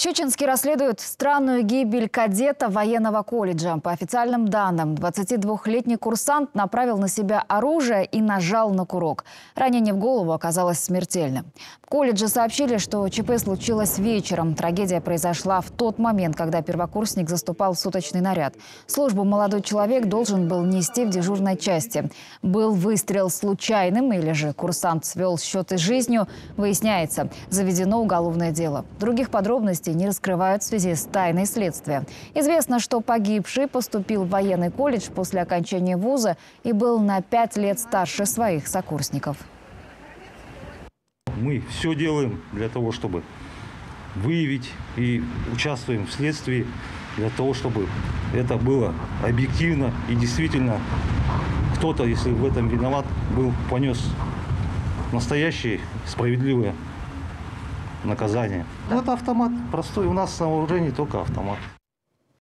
Щучинский расследует странную гибель кадета военного колледжа. По официальным данным, 22-летний курсант направил на себя оружие и нажал на курок. Ранение в голову оказалось смертельным. В колледже сообщили, что ЧП случилось вечером. Трагедия произошла в тот момент, когда первокурсник заступал в суточный наряд. Службу молодой человек должен был нести в дежурной части. Был выстрел случайным или же курсант свел счеты с жизнью, выясняется. Заведено уголовное дело. Других подробностей не раскрывают в связи с тайной следствия. Известно, что погибший поступил в военный колледж после окончания вуза и был на пять лет старше своих сокурсников. Мы все делаем для того, чтобы выявить и участвуем в следствии для того, чтобы это было объективно и действительно кто-то, если в этом виноват, был понес настоящее справедливое наказание. Ну, это автомат простой. У нас на вооружении только автомат.